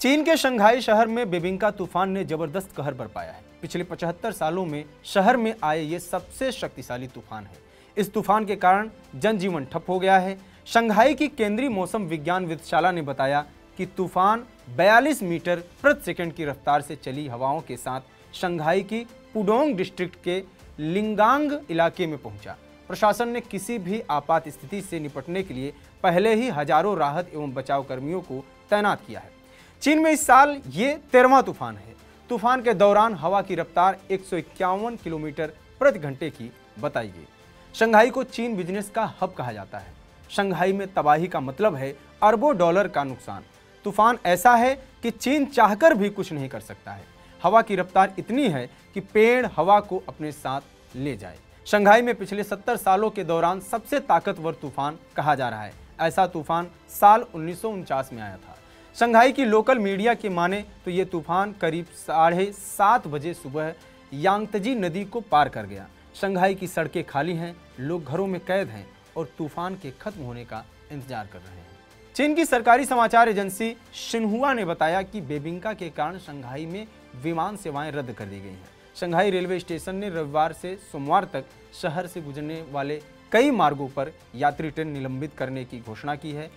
चीन के शंघाई शहर में बेबिंका तूफ़ान ने ज़बरदस्त कहर बरपाया है। पिछले 75 सालों में शहर में आए ये सबसे शक्तिशाली तूफ़ान है। इस तूफ़ान के कारण जनजीवन ठप हो गया है। शंघाई की केंद्रीय मौसम विज्ञान विदशाला ने बताया कि तूफ़ान 42 मीटर प्रति सेकंड की रफ्तार से चली हवाओं के साथ शंघाई की पुडोंग डिस्ट्रिक्ट के लिंगांग इलाके में पहुँचा। प्रशासन ने किसी भी आपात स्थिति से निपटने के लिए पहले ही हज़ारों राहत एवं बचाव कर्मियों को तैनात किया है। चीन में इस साल ये तेरहवा तूफ़ान है। तूफ़ान के दौरान हवा की रफ्तार एक सौ इक्यावन किलोमीटर प्रति घंटे की बताई गई शंघाई को चीन बिज़नेस का हब कहा जाता है। शंघाई में तबाही का मतलब है अरबों डॉलर का नुकसान। तूफ़ान ऐसा है कि चीन चाहकर भी कुछ नहीं कर सकता है। हवा की रफ्तार इतनी है कि पेड़ हवा को अपने साथ ले जाए। शंघाई में पिछले 70 सालों के दौरान सबसे ताकतवर तूफ़ान कहा जा रहा है। ऐसा तूफ़ान साल उन्नीस सौ उनचास में आया था। शंघाई की लोकल मीडिया के माने तो ये तूफ़ान करीब साढ़े सात बजे सुबह यांगतजी नदी को पार कर गया। शंघाई की सड़कें खाली हैं, लोग घरों में कैद हैं और तूफ़ान के खत्म होने का इंतज़ार कर रहे हैं। चीन की सरकारी समाचार एजेंसी शिन्हुआ ने बताया कि बेबिंका के कारण शंघाई में विमान सेवाएँ रद्द कर दी गई हैं। शंघाई रेलवे स्टेशन ने रविवार से सोमवार तक शहर से गुजरने वाले कई मार्गों पर यात्री ट्रेन निलंबित करने की घोषणा की है।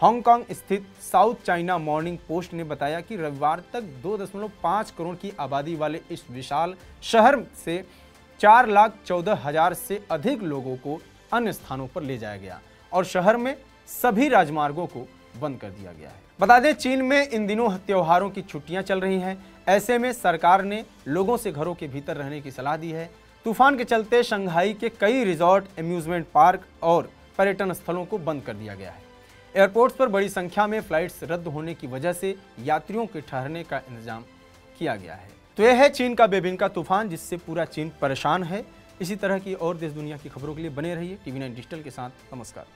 हांगकांग स्थित साउथ चाइना मॉर्निंग पोस्ट ने बताया कि रविवार तक 2.5 करोड़ की आबादी वाले इस विशाल शहर से चार लाख चौदह हज़ार से अधिक लोगों को अन्य स्थानों पर ले जाया गया और शहर में सभी राजमार्गों को बंद कर दिया गया है। बता दें, चीन में इन दिनों त्योहारों की छुट्टियाँ चल रही हैं। ऐसे में सरकार ने लोगों से घरों के भीतर रहने की सलाह दी है। तूफ़ान के चलते शंघाई के कई रिजॉर्ट अम्यूजमेंट पार्क और पर्यटन स्थलों को बंद कर दिया गया है। एयरपोर्ट्स पर बड़ी संख्या में फ्लाइट्स रद्द होने की वजह से यात्रियों के ठहरने का इंतज़ाम किया गया है। तो यह है चीन का बेबिनका तूफ़ान, जिससे पूरा चीन परेशान है। इसी तरह की और देश दुनिया की खबरों के लिए बने रहिए टीवी नाइन डिजिटल के साथ। नमस्कार।